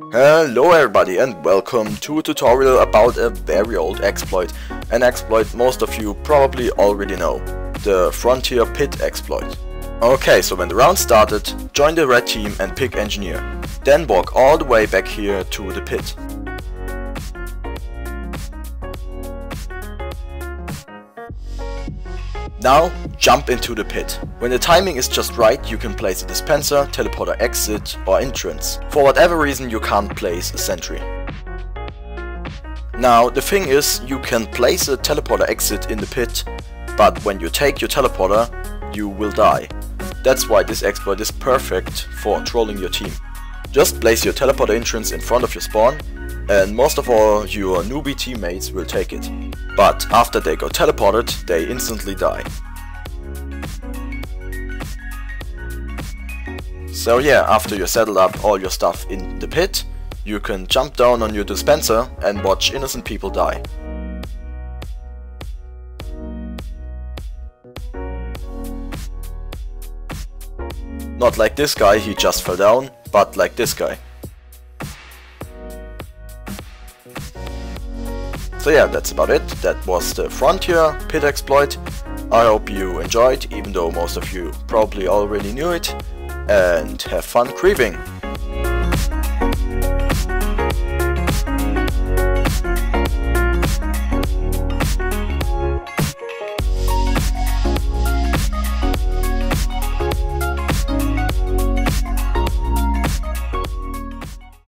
Hello everybody and welcome to a tutorial about a very old exploit. An exploit most of you probably already know. The Frontier Pit exploit. Okay, so when the round started, join the red team and pick engineer. Then walk all the way back here to the pit. Now, jump into the pit. When the timing is just right, you can place a dispenser, teleporter exit or entrance. For whatever reason you can't place a sentry. Now, the thing is, you can place a teleporter exit in the pit, but when you take your teleporter, you will die. That's why this exploit is perfect for trolling your team. Just place your teleporter entrance in front of your spawn, and most of all your newbie teammates will take it. But after they got teleported, they instantly die. So yeah, after you settle up all your stuff in the pit, you can jump down on your dispenser and watch innocent people die. Not like this guy, he just fell down, but like this guy. So yeah, that's about it. That was the Frontier Pit exploit. I hope you enjoyed, even though most of you probably already knew it. And have fun creeping!